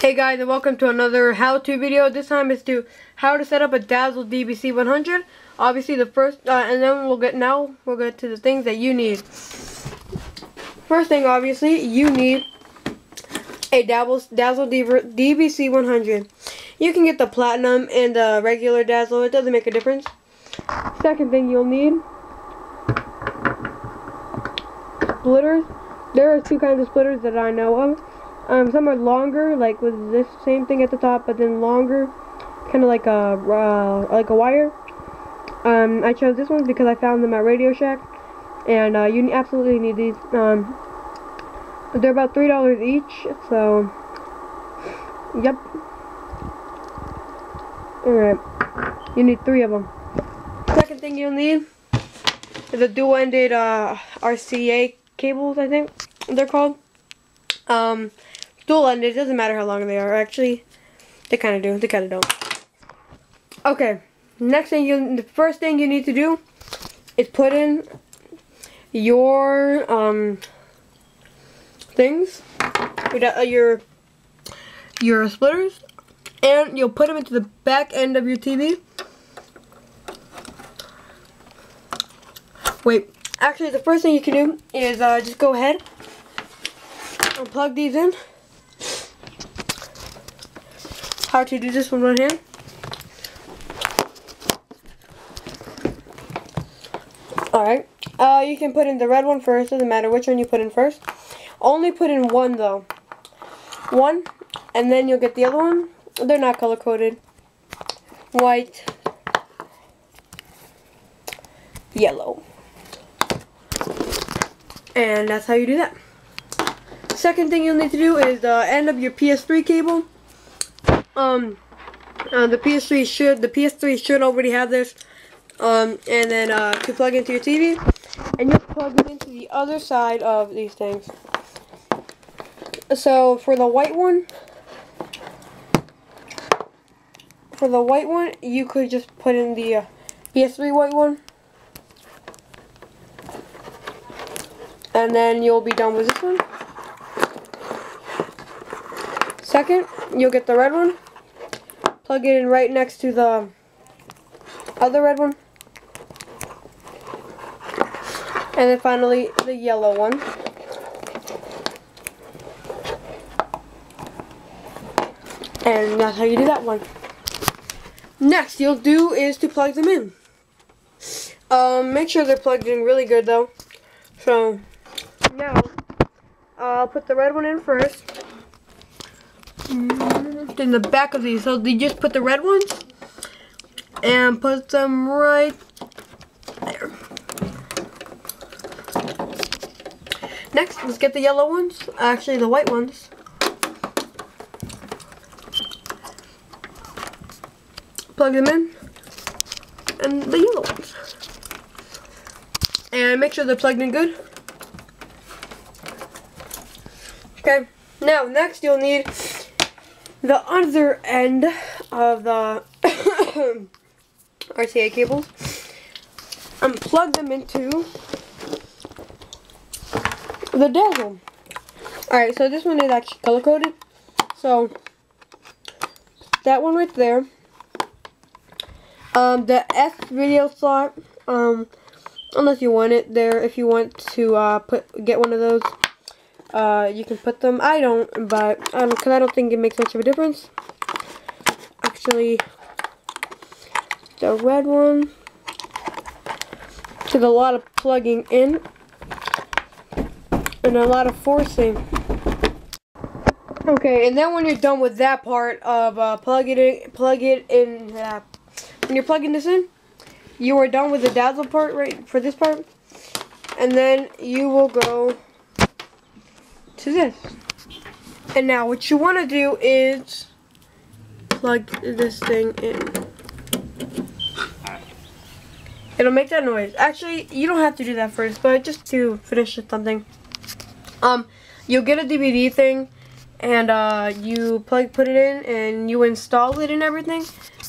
Hey guys and welcome to another how-to video. This time is to how to set up a Dazzle DVC 100. Obviously the first, uh, and then we'll get, now we'll get to the things that you need. First thing obviously, you need a Dazzle, Dazzle DVC 100. You can get the Platinum and the regular Dazzle, it doesn't make a difference. Second thing you'll need, splitters. There are two kinds of splitters that I know of. Um, some are longer, like with this same thing at the top, but then longer, kind of like a uh, like a wire. Um, I chose this one because I found them at Radio Shack, and uh, you absolutely need these. Um, they're about three dollars each, so yep. All right, you need three of them. Second thing you'll need is a dual-ended uh, RCA cables. I think they're called. Um, dual ended, it doesn't matter how long they are. Actually, they kind of do. They kind of don't. Okay, next thing you, the first thing you need to do is put in your um things, your your, your splitters, and you'll put them into the back end of your TV. Wait, actually, the first thing you can do is uh, just go ahead and plug these in how to do this with one hand. Alright, uh, you can put in the red one first, doesn't matter which one you put in first. Only put in one though. One, and then you'll get the other one. They're not color coded. White, yellow. And that's how you do that. Second thing you'll need to do is uh, end up your PS3 cable um, uh, the PS3 should the PS3 should already have this. Um, and then uh, to plug into your TV, and you plug it into the other side of these things. So for the white one, for the white one, you could just put in the uh, PS3 white one. And then you'll be done with this one. Second, you'll get the red one plug it in right next to the other red one. And then finally the yellow one. And that's how you do that one. Next you'll do is to plug them in. Um, make sure they're plugged in really good though. So now I'll put the red one in first in the back of these. So they just put the red ones and put them right there. Next, let's get the yellow ones. Actually, the white ones. Plug them in. And the yellow ones. And make sure they're plugged in good. Okay. Now, next you'll need the other end of the RCA cables and plug them into the dazzle. Alright, so this one is actually color coded. So that one right there. Um, the S video slot, um, unless you want it there, if you want to uh, put get one of those uh, you can put them. I don't, but don't, because I don't think it makes much of a difference. Actually, the red one did a lot of plugging in and a lot of forcing. Okay, and then when you're done with that part of uh, plug it in, plug it in. Uh, when you're plugging this in, you are done with the dazzle part right for this part, and then you will go to this. And now what you want to do is plug this thing in. It'll make that noise. Actually, you don't have to do that first, but just to finish something. Um, you'll get a DVD thing, and uh, you plug, put it in, and you install it and everything.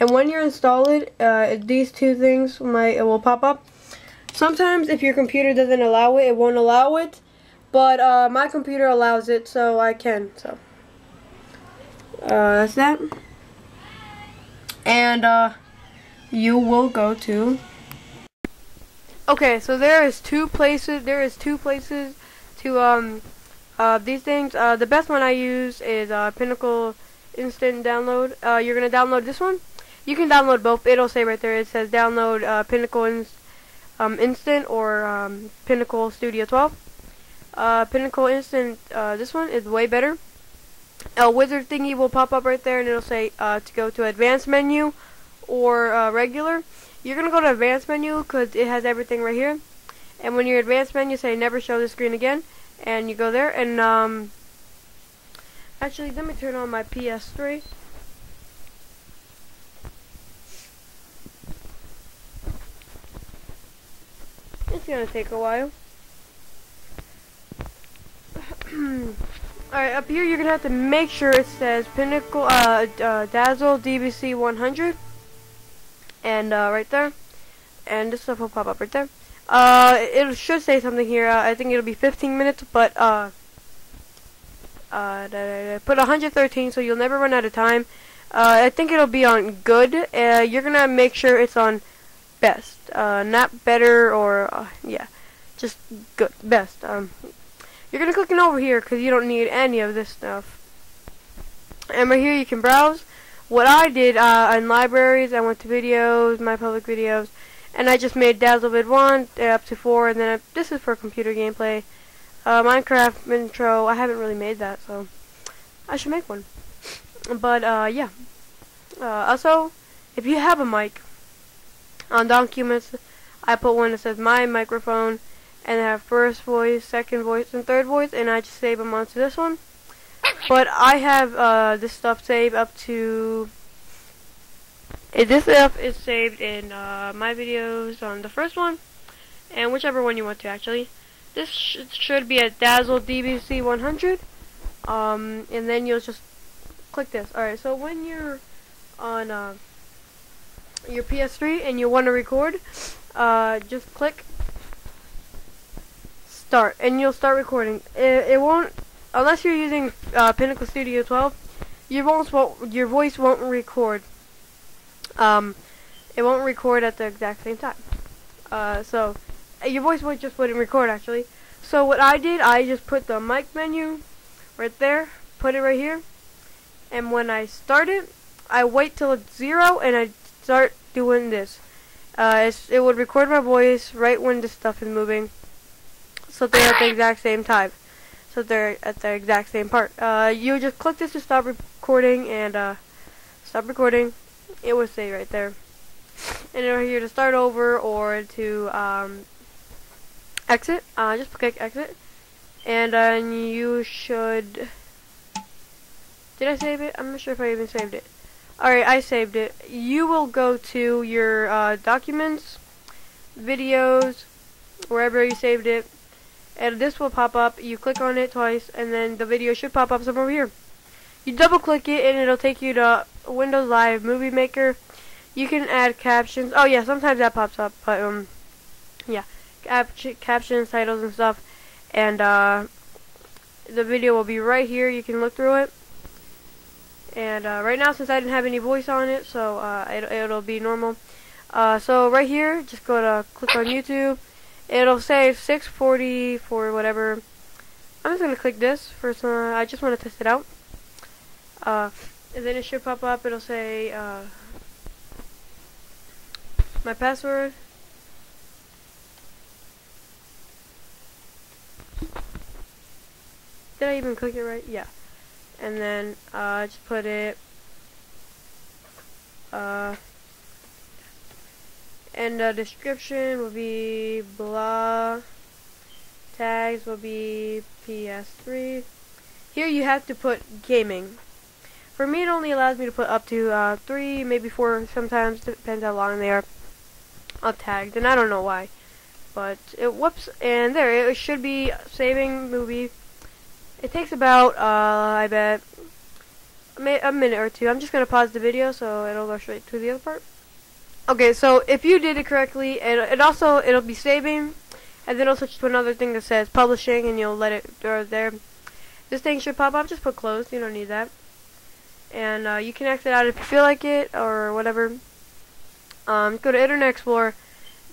And when you install it, uh, these two things might it will pop up. Sometimes if your computer doesn't allow it, it won't allow it. But uh, my computer allows it, so I can. So Uh, that's that. And uh, you will go to. Okay, so there is two places. There is two places to um uh these things. Uh, the best one I use is uh Pinnacle Instant Download. Uh, you're gonna download this one. You can download both. It'll say right there. It says download uh, Pinnacle in, um, Instant or um, Pinnacle Studio 12. Uh, Pinnacle Instant. Uh, this one is way better a wizard thingy will pop up right there and it'll say uh, to go to advanced menu or uh, regular. You're going to go to advanced menu because it has everything right here. And when you're advanced menu, say never show the screen again. And you go there and um, actually let me turn on my PS3. It's going to take a while. Alright, up here you're going to have to make sure it says Pinnacle, uh, uh, Dazzle DVC 100. And, uh, right there. And this stuff will pop up right there. Uh, it should say something here. Uh, I think it'll be 15 minutes, but, uh, uh, da, da, da, put 113 so you'll never run out of time. Uh, I think it'll be on good. Uh, you're going to make sure it's on best. Uh, not better or, uh, yeah, just good, best. Um, you're going to click over here because you don't need any of this stuff. And right here you can browse. What I did uh, in libraries, I went to videos, my public videos, and I just made DazzleVid 1 uh, up to 4, and then I, this is for computer gameplay. Uh, Minecraft intro, I haven't really made that, so I should make one. But, uh, yeah. Uh, also, if you have a mic, on documents, I put one that says my microphone, and have first voice, second voice, and third voice, and I just save them onto this one. But I have uh, this stuff saved up to. this stuff is saved in uh, my videos on the first one, and whichever one you want to actually. This sh should be a Dazzle DVC 100, um, and then you'll just click this. Alright, so when you're on uh, your PS3 and you want to record, uh, just click start, and you'll start recording. It, it won't, unless you're using uh, Pinnacle Studio 12, your voice won't, your voice won't record. Um, it won't record at the exact same time. Uh, so, your voice would just wouldn't record actually. So what I did, I just put the mic menu right there, put it right here, and when I start it, I wait till it's zero, and I start doing this. Uh, it would record my voice right when the stuff is moving so they're at the exact same time. So they're at the exact same part. Uh, you just click this to stop recording and uh, stop recording. It will say right there. And over here to start over or to um, exit. Uh, just click exit. And uh, you should... Did I save it? I'm not sure if I even saved it. Alright, I saved it. You will go to your uh, documents, videos, wherever you saved it, and this will pop up. You click on it twice, and then the video should pop up somewhere over here. You double click it, and it'll take you to Windows Live Movie Maker. You can add captions. Oh yeah, sometimes that pops up, but um, yeah, Cap captions, titles, and stuff. And uh, the video will be right here. You can look through it. And uh, right now, since I didn't have any voice on it, so uh, it, it'll be normal. Uh, so right here, just go to click on YouTube it'll say 640 for whatever. I'm just gonna click this for some. I just want to test it out. Uh, and then it should pop up. It'll say uh, my password. Did I even click it right? Yeah. And then uh, just put it. Uh, and the description will be blah. Tags will be PS3 here you have to put gaming. For me it only allows me to put up to uh, three maybe four sometimes depends how long they are I'll tagged and I don't know why. But it whoops and there it should be saving movie. It takes about uh, I bet a minute or two. I'm just gonna pause the video so it'll go straight to the other part Okay, so if you did it correctly, and it also it'll be saving, and then it'll switch to another thing that says publishing, and you'll let it go there. This thing should pop up. Just put closed. You don't need that. and uh, you can exit out if you feel like it or whatever. Um, go to Internet Explorer,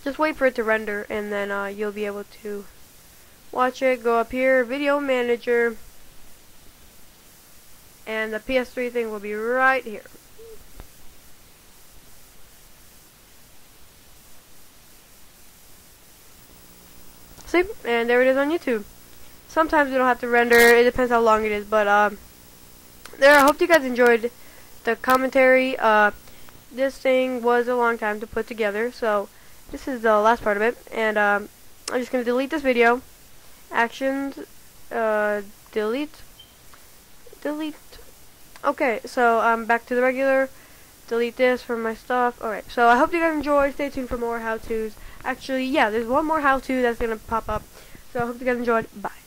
just wait for it to render, and then uh, you'll be able to watch it. Go up here, Video Manager, and the PS3 thing will be right here. See? And there it is on YouTube. Sometimes you don't have to render, it depends how long it is, but um, there, I hope you guys enjoyed the commentary. Uh, this thing was a long time to put together, so this is the last part of it, and um, I'm just going to delete this video. Actions, uh, delete, delete. Okay, so I'm um, back to the regular. Delete this from my stuff. Alright, so I hope you guys enjoyed. Stay tuned for more how-tos. Actually, yeah, there's one more how-to that's going to pop up. So I hope you guys enjoyed. Bye.